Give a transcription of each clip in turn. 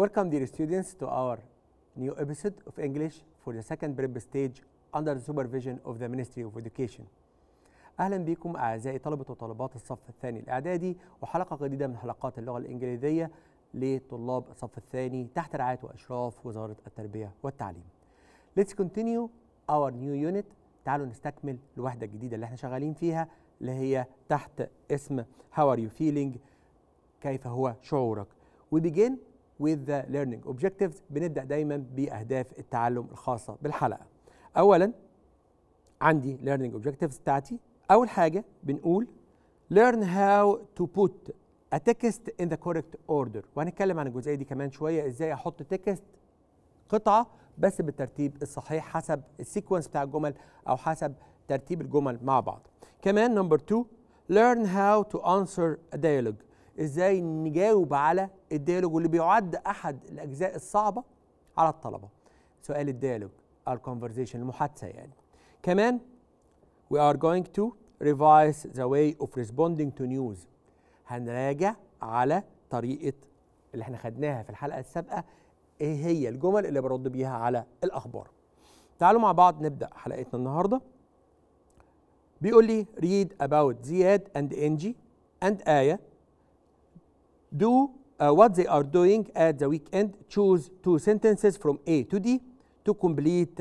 Welcome, dear students, to our new episode of English for the second prep stage under the supervision of the Ministry of Education. أهلا بكم أعزائي طلبة وطالبات الصف الثاني الإعدادي وحلقة جديدة من حلقات اللغة الإنجليزية لطلاب الصف الثاني تحت رعاية وإشراف وزارة التربية والتعليم. Let's continue our new unit. تعالوا نستكمل الوحدة الجديدة اللي إحنا شغالين فيها اللي هي تحت اسم How are you feeling؟ كيف هو شعورك؟ We begin with the learning objectives بنبدأ دايما بأهداف التعلم الخاصة بالحلقة. أولا عندي learning objectives بتاعتي. أول حاجة بنقول learn how to put a text in the correct order. وهنتكلم عن الجزئية دي كمان شوية إزاي أحط text قطعة بس بالترتيب الصحيح حسب ال sequence بتاع الجمل أو حسب ترتيب الجمل مع بعض. كمان number 2 learn how to answer a dialogue. إزاي نجاوب على ال dialogue واللي بيعد أحد الأجزاء الصعبة على الطلبة. سؤال ال dialogue ال conversation المحادثة يعني. كمان we are going to revise the way of responding to news. هنراجع على طريقة اللي إحنا خدناها في الحلقة السابقة إيه هي الجمل اللي برد بيها على الأخبار. تعالوا مع بعض نبدأ حلقتنا النهاردة. بيقول لي read about زياد and Angie and آية do uh, what they are doing at the weekend choose two sentences from A to D to complete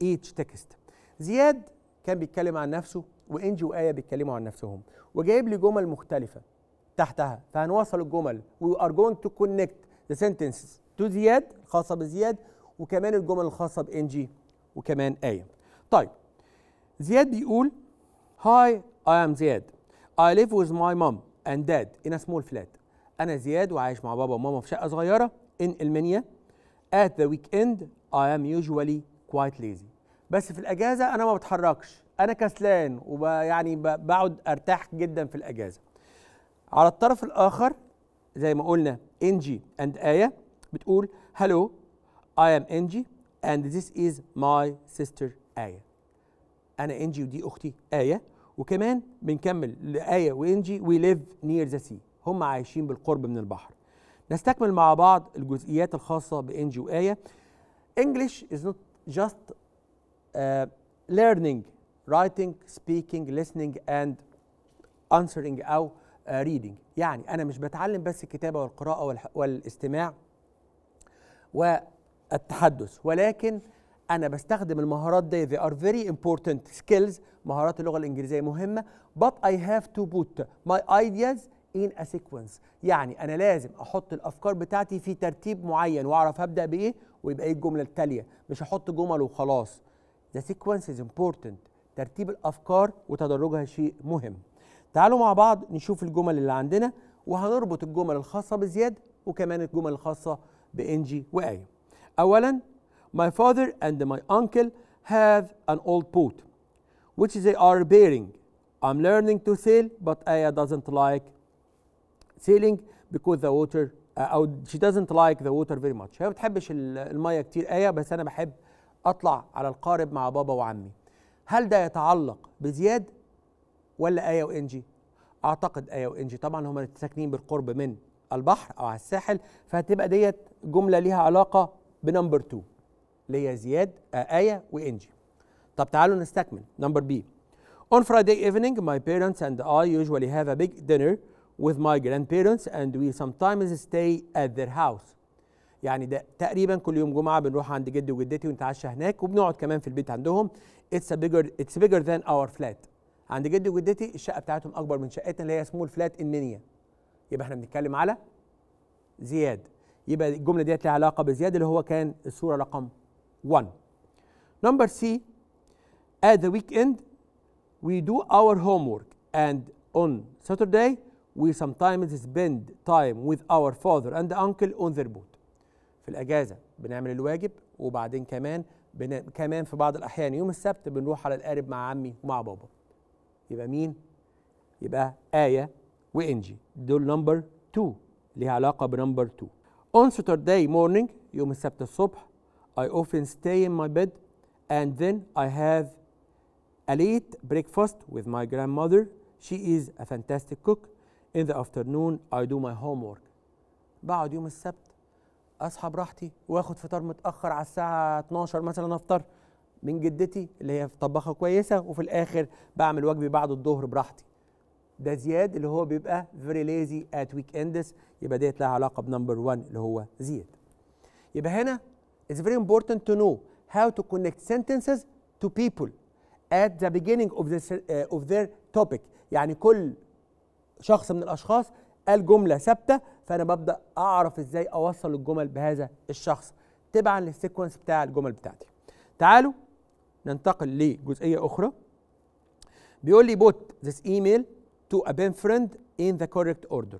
each text زياد كان بيتكلم عن نفسه وانجي وايه بيتكلموا عن نفسهم وجايب لي جمل مختلفه تحتها فهنوصل الجمل we are going to connect the sentences to زياد الخاصه بزياد وكمان الجمل الخاصه بانجي وكمان إيه طيب زياد بيقول Hi I am زياد I live with my mom and dad in a small flat أنا زياد وعايش مع بابا وماما في شقة صغيرة in المنيا at the weekend I am usually quite lazy. بس في الأجازة أنا ما بتحركش. أنا كسلان ويعني بقعد أرتاح جدا في الأجازة. على الطرف الآخر زي ما قلنا إنجي and آية بتقول Hello I am Angie and this is my sister آية أنا إنجي ودي أختي آية وكمان بنكمل لآية وإنجي we live near the sea. هم عايشين بالقرب من البحر. نستكمل مع بعض الجزئيات الخاصة بإنجي وآية English is not just uh, learning writing speaking listening and answering أو uh, reading. يعني أنا مش بتعلم بس الكتابة والقراءة والاستماع والتحدث ولكن أنا بستخدم المهارات دي. They are very important skills. مهارات اللغة الإنجليزية مهمة but I have to put my ideas in a sequence. يعني أنا لازم أحط الأفكار بتاعتي في ترتيب معين وأعرف هبدأ بإيه؟ ويبقى إيه الجملة التالية. مش هحط جمل وخلاص. The sequence is important. ترتيب الأفكار وتدرجها شيء مهم. تعالوا مع بعض نشوف الجمل اللي عندنا وهنربط الجمل الخاصة بزياد وكمان الجمل الخاصة بإنجي وآية. أولا My father and my uncle have an old boat which they are repairing I'm learning to sail but Aya doesn't like sailing because the water أو she doesn't like the water very much. هي ما بتحبش المية كتير. آية بس أنا بحب أطلع على القارب مع بابا وعمي. هل ده يتعلق بزياد ولا آية وإنجي؟ أعتقد آية وإنجي طبعا هما ساكنين بالقرب من البحر أو على الساحل فهتبقى ديت جملة ليها علاقة ب number 2 اللي هي زياد آه آية وإنجي طب تعالوا نستكمل. number B On Friday evening my parents and I usually have a big dinner with my grandparents and we sometimes stay at their house. يعني ده تقريبا كل يوم جمعة بنروح عند جدي وجدتي ونتعشى هناك وبنقعد كمان في البيت عندهم. it's bigger it's bigger than our flat عند جدي وجدتي الشقة بتاعتهم أكبر من شقتنا اللي هي small flat in Minya يبقى إحنا بنتكلم على زياد. يبقى الجملة ديت لها علاقة بزياد اللي هو كان الصورة رقم 1 number C at the weekend we do our homework. And on Saturday we sometimes spend time with our father and uncle on their boat في الاجازه بنعمل الواجب وبعدين كمان بن... كمان في بعض الاحيان يوم السبت بنروح على القارب مع عمي ومع بابا يبقى مين يبقى ايه وانجي دول نمبر 2 ليها علاقه بنمبر 2 on Saturday morning يوم السبت الصبح I often stay in my bed and then I have a late breakfast with my grandmother she is a fantastic cook In the afternoon I do my homework. بقعد يوم السبت أصحى براحتي وآخد فطار متأخر على الساعة 12 مثلا أفطر من جدتي اللي هي طباخة كويسة وفي الآخر بعمل واجبي بعد الظهر براحتي. ده زياد اللي هو بيبقى very lazy at weekends. يبقى ديت لها علاقة ب number 1 اللي هو زياد. يبقى هنا it's very important to know how to connect sentences to people at the beginning of, the, uh, of their topic. يعني كل شخص من الأشخاص قال جملة ثابتة فأنا ببدأ أعرف إزاي أوصل الجمل بهذا الشخص. تبعا لل sequence بتاع الجمل بتاعتي. تعالوا ننتقل لجزئية أخرى. بيقول لي put this email to a pen friend in the correct order.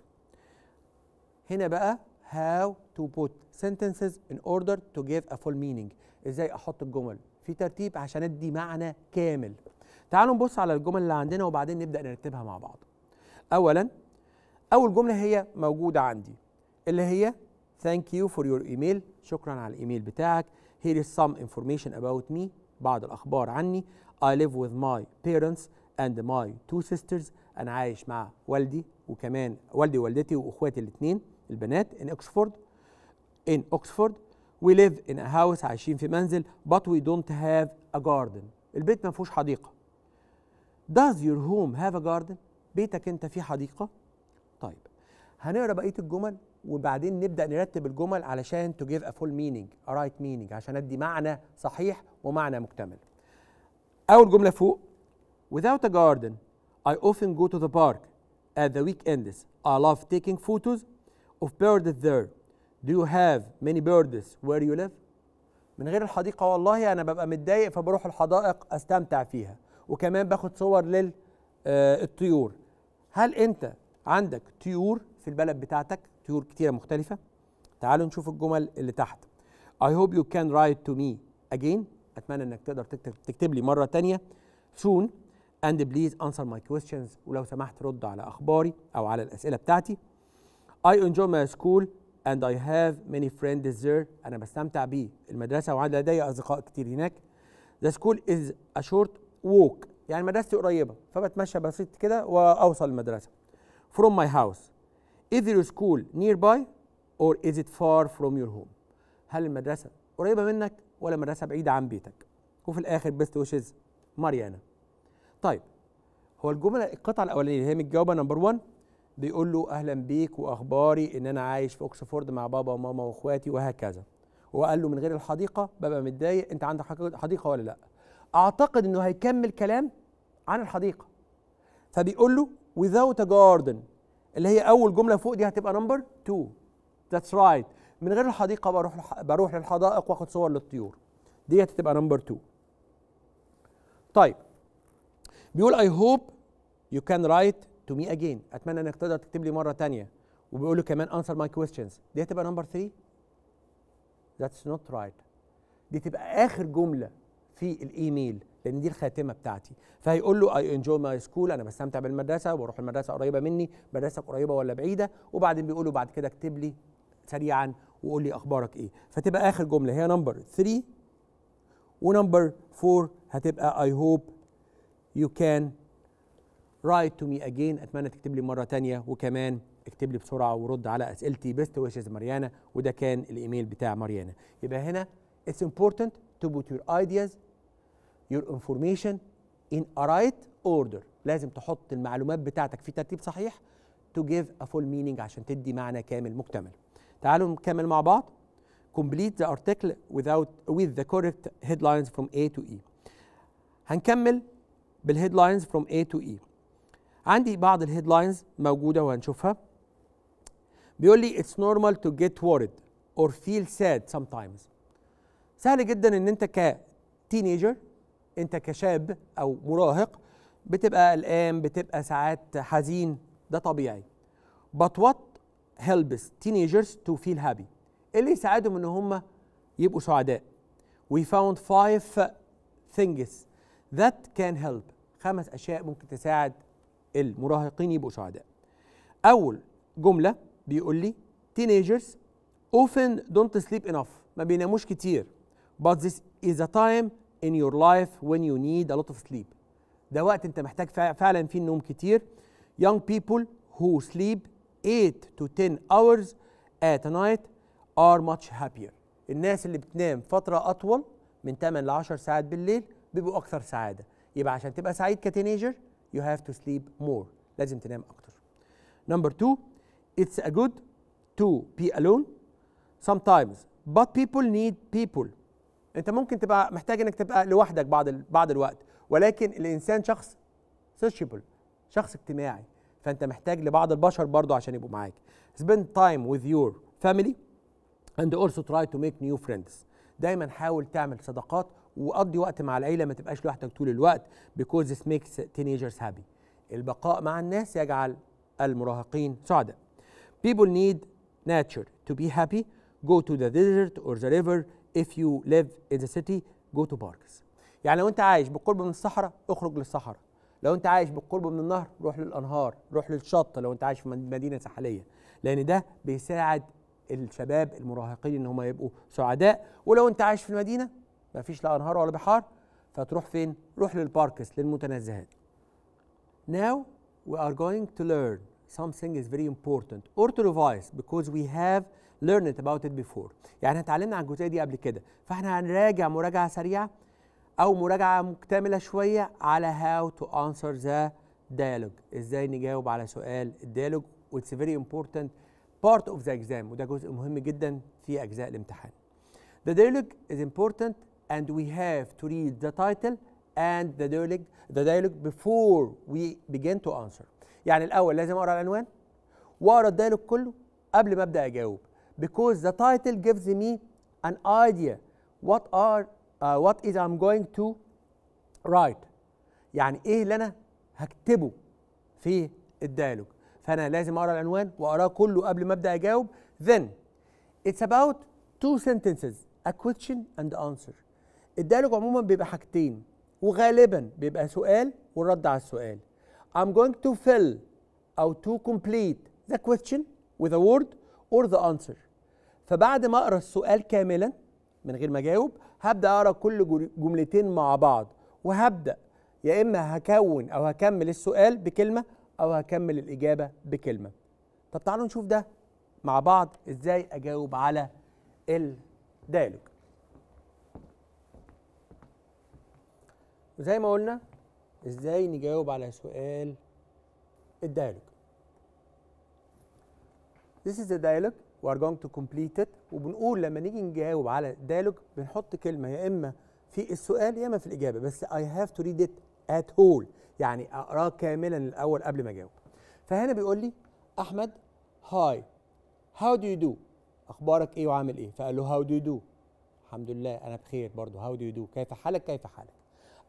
هنا بقى how to put sentences in order to give a full meaning. إزاي أحط الجمل؟ في ترتيب عشان أدي معنى كامل. تعالوا نبص على الجمل اللي عندنا وبعدين نبدأ نرتبها مع بعض. اولا أول جملة هي موجودة عندي اللي هي thank you for your email شكرا على الإيميل بتاعك. here is some information about me بعض الأخبار عني. I live with my parents and my two sisters أنا عايش مع والدي وكمان والدي ووالدتي وإخواتي الاثنين البنات in Oxford in Oxford we live in a house عايشين في منزل but we don't have a garden البيت ما فيهوش حديقة. Does your home have a garden? بيتك انت فيه حديقة؟ طيب هنقرأ بقية الجمل وبعدين نبدأ نرتب الجمل علشان give a full meaning a right meaning عشان أدي معنى صحيح ومعنى مكتمل. أول جملة فوق without a garden I often go to the park at the weekends. I love taking photos of birds there. Do you have many birds where you live? من غير الحديقة والله أنا ببقى متضايق فبروح الحدائق أستمتع فيها. وكمان باخد صور للطيور هل انت عندك طيور في البلد بتاعتك؟ طيور كتيرة مختلفة. تعالوا نشوف الجمل اللي تحت. I hope you can write to me again. أتمنى إنك تقدر تكتب, تكتب لي مرة تانية. Soon. And please answer my questions. ولو سمحت رد على أخباري أو على الأسئلة بتاعتي. I enjoy my school and I have many friends there. أنا بستمتع بالمدرسة وعندي لدي أصدقاء كتير هناك. The school is a short walk يعني مدرستي قريبة فبتمشى بسيط كده وأوصل المدرسة. From my house. Is your school nearby or is it far from your home? هل المدرسة قريبة منك ولا مدرسه بعيدة عن بيتك؟ وفي الآخر best wishes ماريانا. طيب هو الجملة القطعة الأولانية اللي هي متجاوبة number 1 بيقول له أهلا بيك وأخباري إن أنا عايش في أوكسفورد مع بابا وماما وإخواتي وهكذا. وقال له من غير الحديقة ببقى متضايق أنت عندك حديقة ولا لأ؟ أعتقد إنه هيكمل كلام عن الحديقة. فبيقول له without a garden. اللي هي أول جملة فوق دي هتبقى number 2 that's right من غير الحديقة بروح بروح للحدائق وآخد صور للطيور. دي هتبقى number 2 طيب. بيقول I hope you can write to me again. أتمنى إنك تقدر تكتب لي مرة تانية. وبيقول له كمان answer my questions. دي هتبقى number 3 that's not right. دي تبقى آخر جملة في الإيميل لأن دي الخاتمة بتاعتي. فهيقول له I enjoy my school أنا بستمتع بالمدرسة وبروح المدرسة قريبة مني مدرسة قريبة ولا بعيدة. وبعدين بيقول له بعد كده اكتب لي سريعا وقول لي أخبارك إيه. فتبقى آخر جملة هي number 3 و number 4 هتبقى I hope you can write to me again أتمنى تكتب لي مرة تانية وكمان اكتب لي بسرعة ورد على أسئلتي best wishes ماريانا وده كان الإيميل بتاع ماريانا يبقى هنا it's important to put your ideas your information in a right order لازم تحط المعلومات بتاعتك في ترتيب صحيح to give a full meaning عشان تدي معنى كامل مكتمل تعالوا نكمل مع بعض complete the article without with the correct headlines from A to E هنكمل بالهيدلاينز from A to E عندي بعض الهيدلاينز موجوده وهنشوفها بيقول لي it's normal to get worried or feel sad sometimes سهل جدا ان انت كتينيجر انت كشاب أو مراهق بتبقى قلقان بتبقى ساعات حزين. ده طبيعي. But what helps teenagers to feel happy اللي يساعدهم ان هم يبقوا سعداء. We found five things that can help. خمس أشياء ممكن تساعد المراهقين يبقوا سعداء. أول جملة بيقول لي teenagers often don't sleep enough. ما بيناموش كتير. But this is a time in your life when you need a lot of sleep ده وقت انت محتاج فعلا فيه النوم كتير young people who sleep 8 to 10 hours at night are much happier الناس اللي بتنام فترة أطول من 8 ل 10 ساعات بالليل بيبقوا أكثر سعادة يبقى عشان تبقى سعيد كتينيجر you have to sleep more لازم تنام أكتر number two it's a good to be alone sometimes but people need people انت ممكن تبقى محتاج انك تبقى لوحدك بعض ال... بعض الوقت. ولكن الإنسان شخص sociable شخص اجتماعي. فأنت محتاج لبعض البشر برضو عشان يبقوا معاك. Spend time with your family and also try to make new friends. دايما حاول تعمل صداقات وقضي وقت مع العيلة ما تبقاش لوحدك طول الوقت because this makes teenagers happy. البقاء مع الناس يجعل المراهقين سعداء. People need nature to be happy. Go to the desert or the river if you live in the city go to parks يعني لو انت عايش بالقرب من الصحراء اخرج للصحراء. لو انت عايش بالقرب من النهر روح للأنهار روح للشط لو انت عايش في مدينة ساحلية. لأن ده بيساعد الشباب المراهقين إن هم يبقوا سعداء. ولو انت عايش في المدينة ما فيش لا أنهار ولا بحار فتروح فين؟ روح للباركس للمتنزهات. Now we are going to learn something is very important. Or to revise because we have learned about it before. يعني اتعلمنا عن الجزئية دي قبل كده. فاحنا هنراجع مراجعة سريعة أو مراجعة مكتملة شوية على how to answer the dialogue. إزاي نجاوب على سؤال ال dialogue what's very important part of the exam. وده جزء مهم جدا في أجزاء الامتحان. The dialogue is important and we have to read the title and the dialogue the dialogue before we begin to answer. يعني الأول لازم أقرأ العنوان وأقرأ ال dialogue كله قبل ما أبدأ أجاوب. because the title gives me an idea what are uh, what is I'm going to write يعني ايه اللي انا هكتبه في الديالوج فانا لازم اقرا العنوان واقراه كله قبل ما ابدا اجاوب then it's about two sentences a question and answer الديالوج عموما بيبقى حاجتين وغالبا بيبقى سؤال والرد على السؤال I'm going to fill أو to complete the question with a word or the answer فبعد ما أقرأ السؤال كاملا من غير ما أجاوب هبدأ أقرأ كل جملتين مع بعض وهبدأ يا إما هكون أو هكمل السؤال بكلمة أو هكمل الإجابة بكلمة. طب تعالوا نشوف ده مع بعض إزاي أجاوب على ال dialogue. وزي ما قلنا إزاي نجاوب على سؤال ال dialogue؟ This is the dialogue are going to complete it. وبنقول لما نيجي نجاوب على ال dialogue بنحط كلمة يا إما في السؤال يا إما في الإجابة. بس I have to read it at whole. يعني أقراه كاملا الأول قبل ما أجاوب. فهنا بيقول لي أحمد hi how do you do? أخبارك إيه وعامل إيه؟ فقال له how do you do الحمد لله أنا بخير برضه. How do you do كيف حالك؟ كيف حالك؟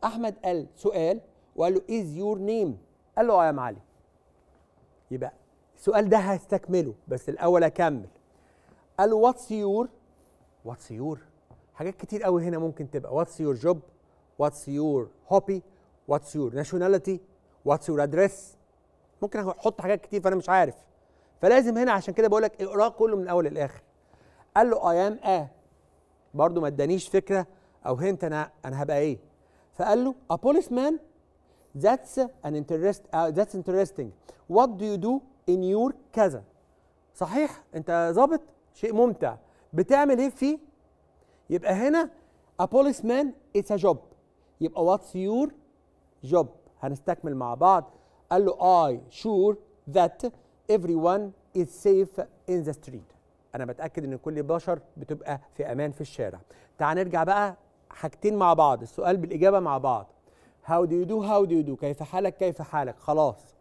أحمد قال سؤال وقال له is your name قال له آه يا معلم. يبقى السؤال ده هستكمله بس الأول أكمل. قال له what's your what's your حاجات كتير قوي هنا ممكن تبقى. what's your job what's your hobby what's your nationality what's your address ممكن أحط حاجات كتير فأنا مش عارف. فلازم هنا عشان كده بقول لك اقراه كله من الأول للآخر. قال له I am آه برضه ما ادانيش فكرة أو hint أنا أنا هبقى إيه. فقال له a policeman? That's an interest uh, that's interesting. What do you do in your كذا صحيح؟ أنت ظابط؟ شيء ممتع. بتعمل إيه فيه يبقى هنا a policeman it's a job. يبقى what's your job هنستكمل مع بعض. قال له I sure that everyone is safe in the street. أنا بتأكد إن كل البشر بتبقى في أمان في الشارع. تعال نرجع بقى حاجتين مع بعض. السؤال بالإجابة مع بعض. How do you do? How do you do? كيف حالك؟ كيف حالك؟ خلاص.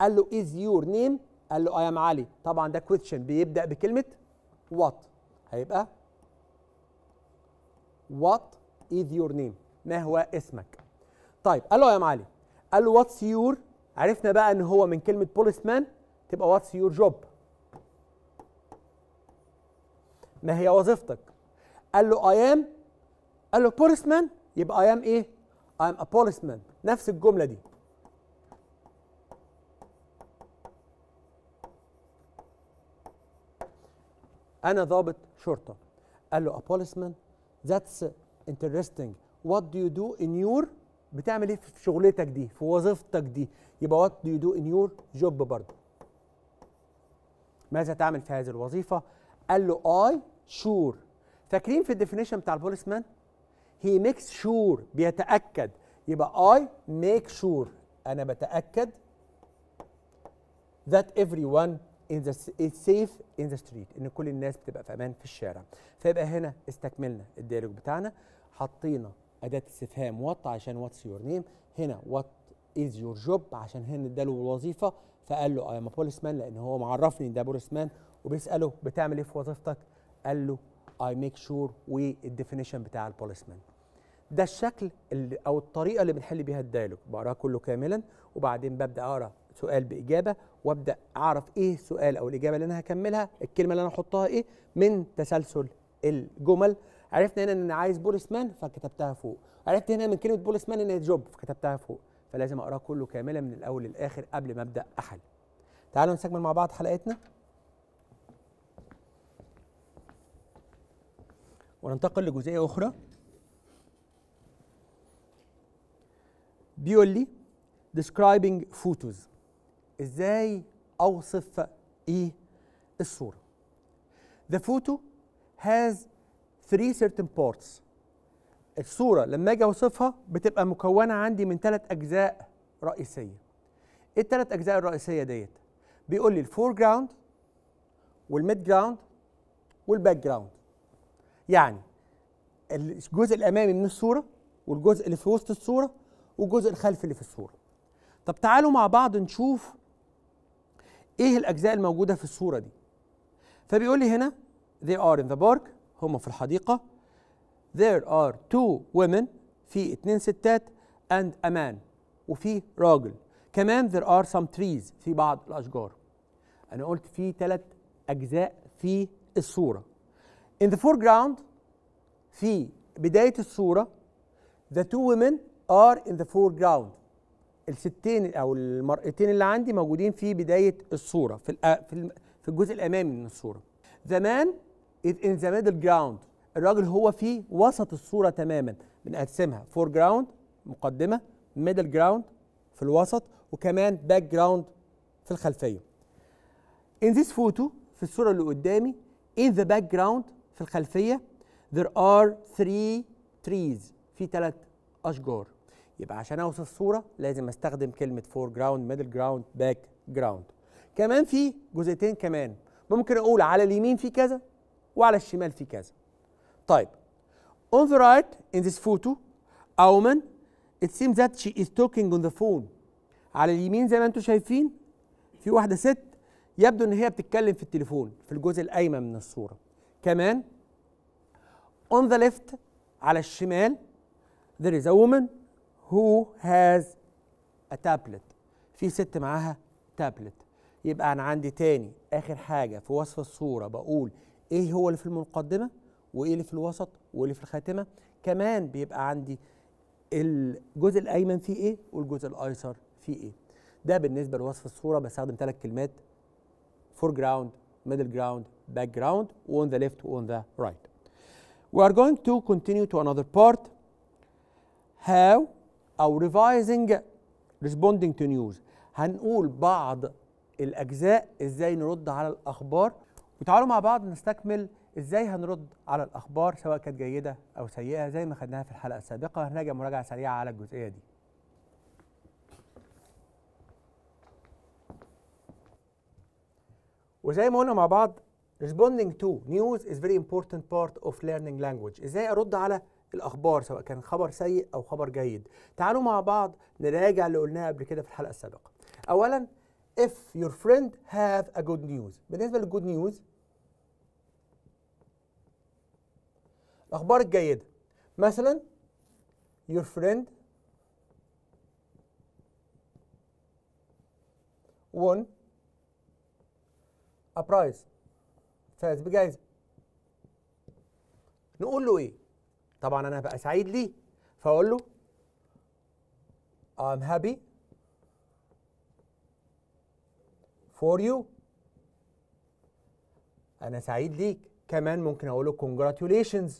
قال له is your name? قال له I am علي طبعا ده question. بيبدأ بكلمة what? هيبقى what is your name? ما هو اسمك؟ طيب قال له يا معلي قال له what's your عرفنا بقى إن هو من كلمة policeman تبقى what's your job. ما هي وظيفتك؟ قال له I am قال له policeman يبقى I am إيه؟ I am a policeman نفس الجملة دي. أنا ضابط شرطة. قال له a policeman that's interesting what do you do in your بتعمل إيه في شغلتك دي؟ في وظيفتك دي. يبقى what do you do in your job برضه. ماذا تعمل في هذه الوظيفة؟ قال له I sure فاكرين في ال definition بتاع ال policeman؟ he makes sure بيتأكد. يبقى I make sure أنا بتأكد that everyone in the safe in the street إن كل الناس بتبقى في أمان في الشارع. فيبقى هنا استكملنا ال dialogue بتاعنا. حطينا أداة استفهام what عشان what's your name هنا what is your job عشان هنا اداله الوظيفة. فقال له I am policeman لأن هو معرفني ده policeman وبيسأله بتعمل إيه في وظيفتك؟ قال له I make sure وال definition بتاع ال policeman ده الشكل اللي أو الطريقة اللي بنحل بيها ال dialogue بقراه كله كاملا. وبعدين ببدأ أقرأ سؤال بإجابة وأبدأ أعرف إيه السؤال أو الإجابة اللي أنا هكملها الكلمة اللي أنا احطها إيه من تسلسل الجمل. عرفت هنا إن أنا عايز بوليسمان فكتبتها فوق. عرفت هنا من كلمة بوليسمان إن هي جوب فكتبتها فوق. فلازم اقراه كله كاملا من الأول للآخر قبل ما أبدأ أحل. تعالوا نستكمل مع بعض حلقتنا. وننتقل لجزئية أخرى. بيقول لي describing photos. إزاي أوصف إيه الصورة؟ The photo has three certain parts. الصورة لما أجي أوصفها بتبقى مكونة عندي من ثلاث أجزاء رئيسية. إيه الثلاث أجزاء الرئيسية ديت؟ بيقول لي ال foreground وال mid ground وال background يعني الجزء الأمامي من الصورة والجزء اللي في وسط الصورة والجزء الخلفي اللي في الصورة. طب تعالوا مع بعض نشوف إيه الاجزاء الموجوده في الصورة دي؟ فبيقول لي هنا they are in the park. هم في الحديقة. There are two women. في اتنين ستات. And a man. وفي راجل. كمان there are some trees في بعض الأشجار. أنا قلت في ثلاث أجزاء في الصورة. In the foreground في بداية الصورة the two women are in the foreground. الستين أو المرأتين اللي عندي موجودين في بداية الصورة في في الجزء الأمامي من الصورة. the man is in the middle ground الراجل هو في وسط الصورة تماما بنقسمها foreground مقدمة middle ground في الوسط وكمان background في الخلفية. In this photo في الصورة اللي قدامي in the background في الخلفية there are three trees في ثلاث أشجار. يبقى عشان اوصف الصورة لازم أستخدم كلمة foreground middle ground background كمان في جزئيتين كمان. ممكن أقول على اليمين في كذا وعلى الشمال في كذا. طيب on the right in this photo a woman it seems that she is talking on the phone. على اليمين زي ما أنتم شايفين في واحدة ست يبدو إن هي بتتكلم في التليفون في الجزء الأيمن من الصورة. كمان on the left على الشمال there is a woman. Who has a tablet. في ست معاها تابلت يبقى أنا عندي تاني آخر حاجة في وصف الصورة بقول إيه هو اللي في المقدمة وإيه اللي في الوسط وإيه اللي في الخاتمة. كمان بيبقى عندي الجزء الأيمن فيه إيه والجزء الأيسر فيه إيه. ده بالنسبة لوصف الصورة بستخدم ثلاث كلمات foreground middle ground background on the left on the right. We are going to continue to another part. How أو revising responding to news. هنقول بعض الأجزاء إزاي نرد على الأخبار. وتعالوا مع بعض نستكمل إزاي هنرد على الأخبار سواء كانت جيدة أو سيئة زي ما خدناها في الحلقة السابقة. هنراجع مراجعة سريعة على الجزئية دي. وزي ما قلنا مع بعض responding to news is very important part of learning language. إزاي أرد على الأخبار سواء كان خبر سيء أو خبر جيد. تعالوا مع بعض نراجع اللي قلناه قبل كده في الحلقة السابقة. اولا if your friend have a good news. بالنسبة للجود نيوز الأخبار الجيدة. مثلا your friend won a prize. فاز بجائزة. نقول له إيه؟ طبعا أنا هبقى سعيد ليه؟ فأقول له I'm happy for you. أنا سعيد ليك. كمان ممكن أقول له congratulations.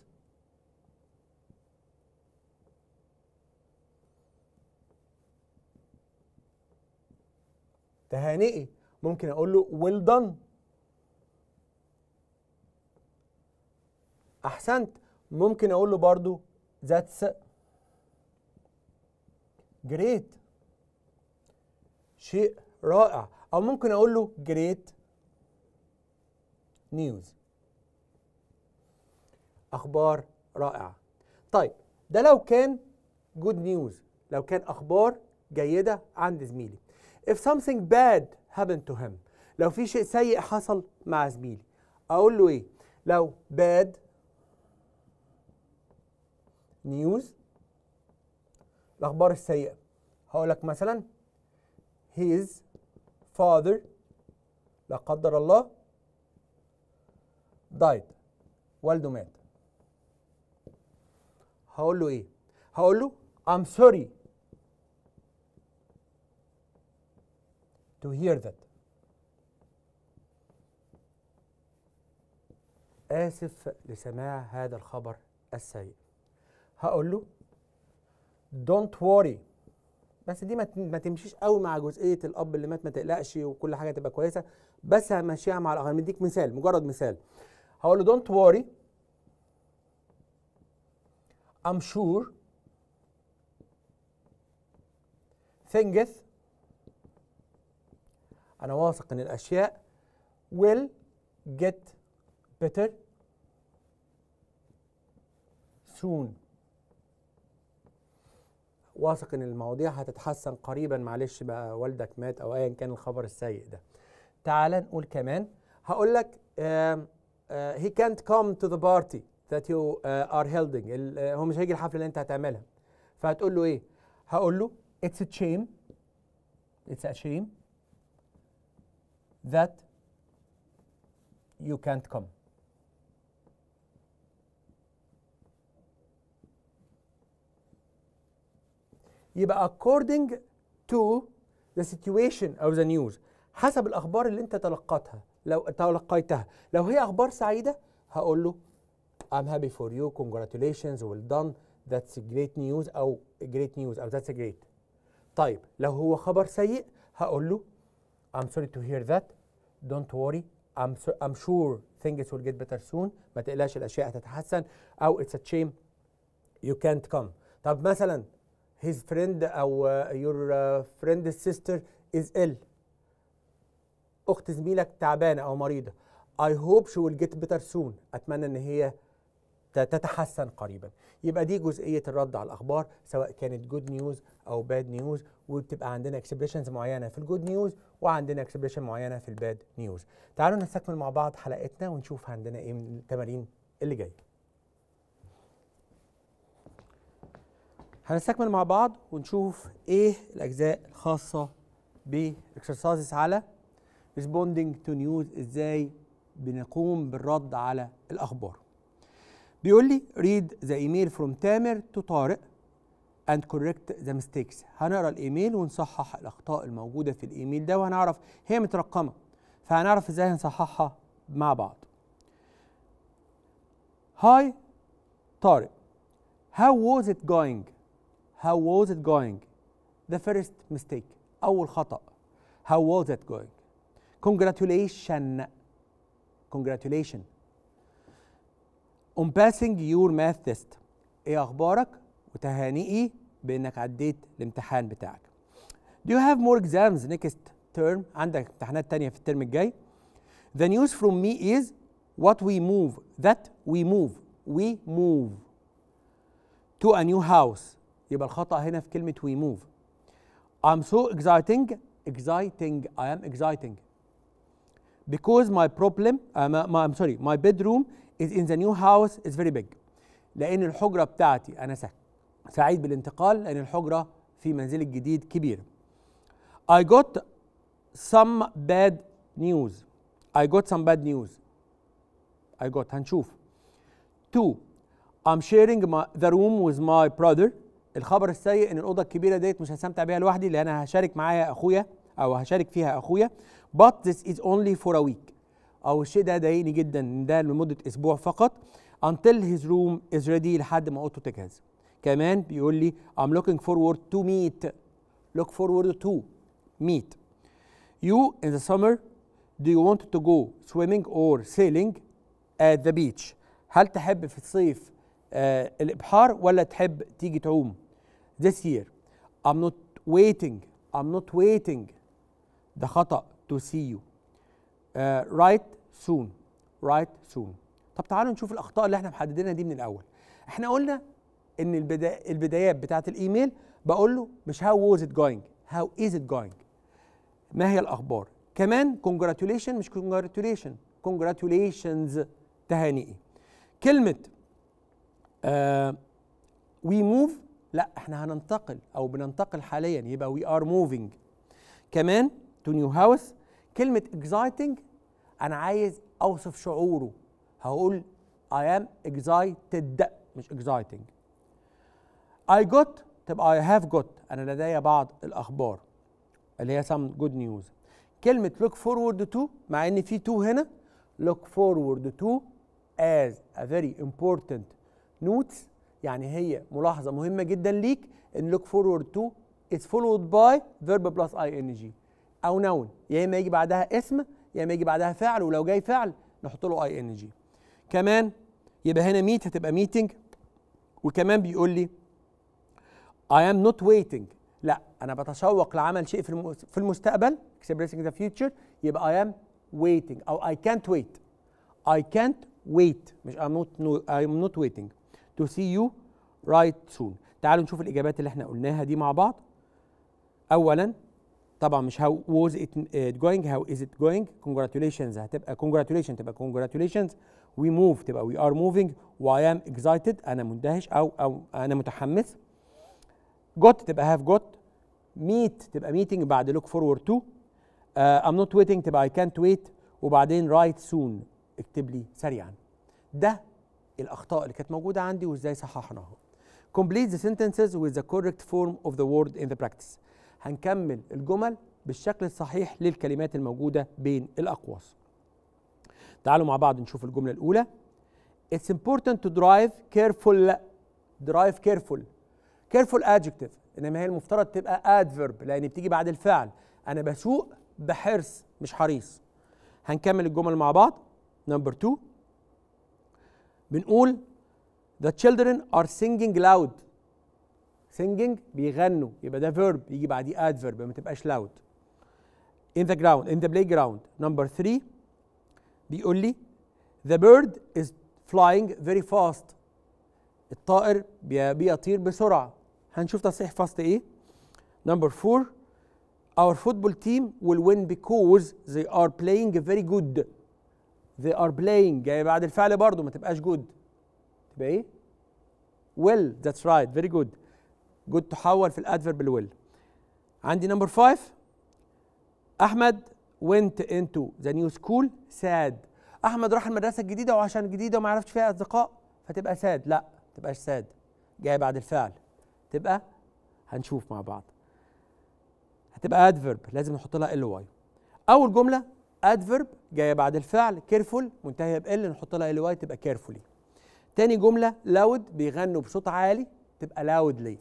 تهانئي. ممكن أقول له well done. أحسنت. ممكن أقول له برضو that's great شيء رائع. أو ممكن أقول له great news. أخبار رائعة. طيب ده لو كان good news لو كان أخبار جيدة عند زميلي. If something bad happened to him لو في شيء سيء حصل مع زميلي أقول له إيه؟ لو bad news الأخبار السيئة. هقول لك مثلا his father لا قدر الله died. والده مات. هقول له إيه؟ هقول له I'm sorry to hear that. آسف لسماع هذا الخبر السيء. هقول له don't worry. بس دي ما تمشيش قوي مع جزئية الأب اللي مات ما تقلقش وكل حاجة تبقى كويسة. بس همشيها مع الآخر مديك مثال مجرد مثال. هقول له don't worry. I'm sure things أنا واثق إن الأشياء will get better soon. واثق إن المواضيع هتتحسن قريبا. معلش بقى والدك مات أو ايا كان الخبر السيء ده. تعال نقول كمان هقول لك to the party that you uh, are holding. ال- uh, هو مش هيجي الحفلة اللي أنت هتعملها. فهتقول له إيه؟ هقول له it's a shame it's a shame that you can't come. يبقى according to the situation أو the news حسب الأخبار اللي أنت تلقتها لو تلقيتها لو هي أخبار سعيدة هقول له I'm happy for you congratulations well done that's great news أو great news أو that's great طيب لو هو خبر سيء هقول له I'm sorry to hear that don't worry I'm, so, I'm sure things will get better soon ما تقلقش الأشياء هتتحسن أو it's a shame you can't come طب مثلا his friend أو uh, your uh, friend's sister is ill. أخت زميلك تعبانة أو مريضة. I hope she will get better soon. أتمنى إن هي تتحسن قريبا. يبقى دي جزئية الرد على الأخبار سواء كانت good news أو bad news وبتبقى عندنا expressions معينة في ال good news وعندنا expression معينة في ال bad news تعالوا نستكمل مع بعض حلقتنا ونشوف عندنا إيه من التمارين اللي جاية. هنستكمل مع بعض ونشوف إيه الأجزاء الخاصة باكسرسايزز على responding to news إزاي بنقوم بالرد على الأخبار. بيقول لي read the email from تامر to طارق and correct the mistakes. هنقرأ الإيميل ونصحح الأخطاء الموجودة في الإيميل ده وهنعرف هي مترقمة. فهنعرف إزاي هنصححها مع بعض. هاي طارق how was it going? how was it going the first mistake اول خطا how was it going congratulation congratulation on passing your math test ايه اخبارك وتهانئي بانك عديت الامتحان بتاعك do you have more exams next term عندك امتحانات تانية في الترم الجاي the news from me is what we move that we move we move to a new house يبقى الخطأ هنا في كلمة we move I'm so exciting exciting I am exciting because my problem uh, my, my, I'm sorry my bedroom is in the new house is very big لأن الحجرة بتاعتي أنا سع- سعيد بالانتقال لأن الحجرة في منزلي الجديد كبيرة I got some bad news I got some bad news I got هنشوف two I'm sharing my, the room with my brother الخبر السيء إن الأوضة الكبيرة ديت مش هستمتع بيها لوحدي لأن أنا هشارك معايا أخويا أو هشارك فيها أخويا. But this is only for a week. أو الشيء ده ضايقني جدا ده لمدة أسبوع فقط until his room is ready لحد ما أوضته تجهز. كمان بيقول لي I'm looking forward to meet. Look forward to meet. You in the summer do you want to go swimming or sailing at the beach? هل تحب في الصيف آه الإبحار ولا تحب تيجي تعوم؟ This year I'm not waiting I'm not waiting ده خطأ to see you uh, right soon right soon طب تعالوا نشوف الاخطاء اللي إحنا محددينها دي من الأول إحنا قلنا ان البدا... البدايات بتاعه الايميل بقول له مش how was it going how is it going ما هي الاخبار كمان congratulation مش congratulation congratulations تهانئي كلمه uh, we move لا إحنا هننتقل أو بننتقل حاليا يبقى we are moving كمان to new house كلمة exciting أنا عايز أوصف شعوره. هقول I am excited مش exciting I got تبقى I have got أنا لدي بعض الأخبار اللي هي some good news كلمة look forward to مع إن في to هنا look forward to is a very important notes يعني هي ملاحظة مهمة جدا ليك إن look forward to is followed by verb plus ing. أو noun. يا إما يجي بعدها اسم يا إما يجي بعدها فعل ولو جاي فعل نحط له ing. كمان يبقى هنا ميت هتبقى ميتنج وكمان بيقول لي I am not waiting. لا أنا بتشوق لعمل شيء في في المستقبل. Expressing the future. يبقى I am waiting. أو I can't wait. I can't wait. مش I'm not no, I'm not waiting. To see you right soon تعالوا نشوف الاجابات اللي إحنا قلناها دي مع بعض اولا طبعا مش how was it going how is it going congratulations هتبقى congratulations تبقى congratulations we move تبقى we are moving و I am excited أنا مندهش أو أو أنا متحمس got تبقى have got meet تبقى meeting بعد look forward to uh, I'm not waiting تبقى I can't wait وبعدين write soon اكتب لي سريعا ده الأخطاء اللي كانت موجودة عندي وإزاي صححناها. Complete the sentences with the correct form of the word in the practice. هنكمل الجمل بالشكل الصحيح للكلمات الموجودة بين الأقواس. تعالوا مع بعض نشوف الجملة الأولى. It's important to drive careful drive careful. Careful adjective. إنما هي المفترض تبقى adverb لأن بتيجي بعد الفعل. أنا بسوق بحرص مش حريص. هنكمل الجمل مع بعض. نمبر 2 بنقول the children are singing loud singing بيغنوا يبقى ده verb يجي بعديه adverb ما تبقاش loud in the ground in the playground number 3 بيقول لي the bird is flying very fast الطائر بيطير بسرعه هنشوف تصحيح فاست ايه نمبر 4 our football team will win because they are playing very good They are playing. جاي بعد الفعل برضو ما تبقاش good. تبقى إيه؟ Well that's right. Very good. Good تحول في ال adverb ال well عندي number 5 أحمد went into the new school sad. أحمد راح المدرسة الجديدة وعشان جديده وما عرفش فيها أصدقاء فتبقى sad. لا ما تبقاش sad. جاي بعد الفعل. تبقى هنشوف مع بعض. هتبقى adverb لازم نحط لها ly أول جملة adverb جاية بعد الفعل careful منتهية بال نحط لها ly تبقى carefully تاني جملة loud بيغنوا بصوت عالي تبقى loudly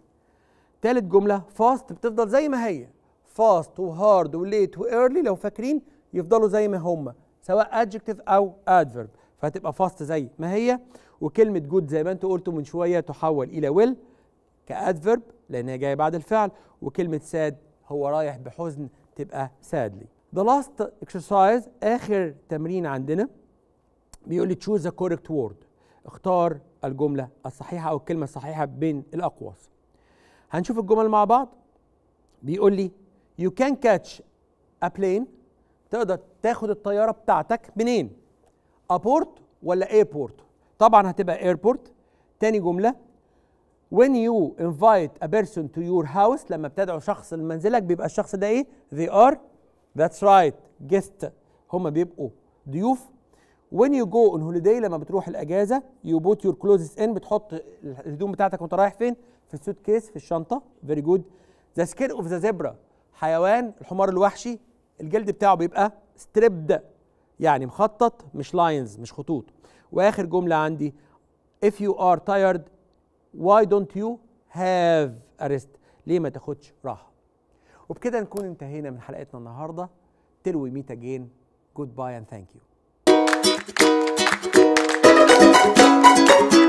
تالت جملة fast بتفضل زي ما هي. fast و hard و late و early لو فاكرين يفضلوا زي ما هم سواء adjective أو adverb فهتبقى fast زي ما هي. وكلمة good زي ما أنتوا قلتوا من شوية تحول إلى well لأن هي جاية بعد الفعل. وكلمة sad هو رايح بحزن تبقى sadly The last exercise آخر تمرين عندنا بيقول لي choose the correct word. اختار الجملة الصحيحة أو الكلمة الصحيحة بين الأقواس. هنشوف الجمل مع بعض. بيقول لي you can catch a plane. تقدر تاخد الطيارة بتاعتك منين؟ port ولا airport طبعا هتبقى airport تاني جملة when you invite a person to your house لما بتدعو شخص لمنزلك بيبقى الشخص ده إيه؟ They are that's right. Guest. هم بيبقوا ضيوف. When you go on holiday لما بتروح الأجازة you put your clothes in. بتحط الهدوم بتاعتك وانت رايح فين؟ في ال suitcase في الشنطة. Very good. The skin of the zebra. حيوان الحمار الوحشي. الجلد بتاعه بيبقى striped. يعني مخطط مش lines مش خطوط. وآخر جملة عندي. If you are tired why don't you have a rest ليه ما تاخدش راحة؟ وبكده نكون انتهينا من حلقتنا النهارده till we meet again goodbye and thank you Thank you.